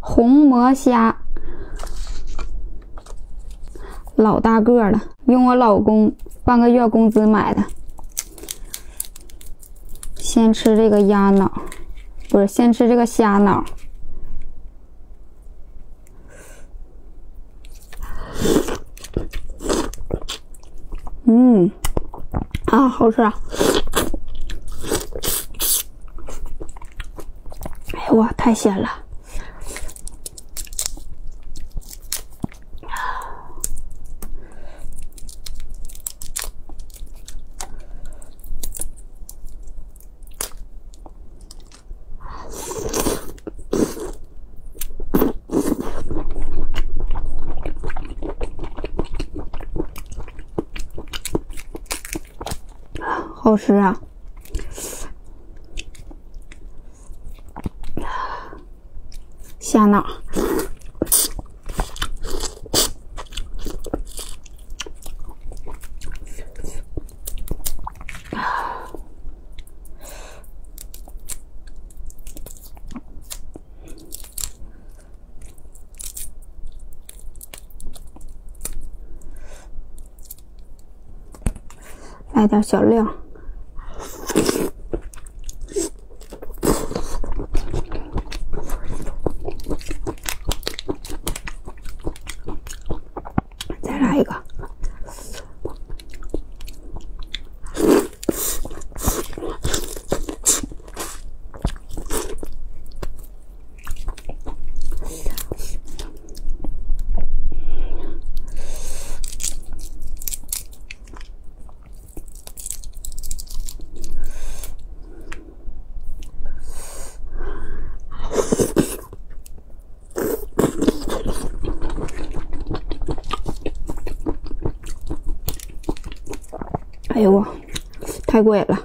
红魔虾，老大个了，用我老公半个月工资买的。先吃这个鸭脑，不是，先吃这个虾脑。嗯，啊，好吃啊！哎呦哇，太鲜了！好吃啊！虾脑，来点小料。再来一个，哎呦我，太贵了。